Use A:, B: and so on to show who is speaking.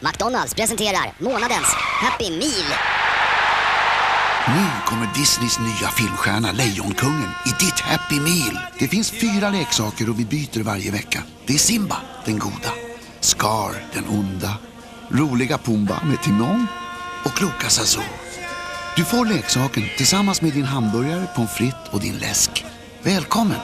A: McDonalds presenterar månadens Happy Meal.
B: Nu kommer Disneys nya filmstjärna Lejonkungen i ditt Happy Meal. Det finns fyra leksaker och vi byter varje vecka. Det är Simba, den goda. Scar, den onda. Roliga Pumba med Timon och kloka Zazu. Du får leksaken tillsammans med din hamburgare, pommes frites och din läsk. Välkommen!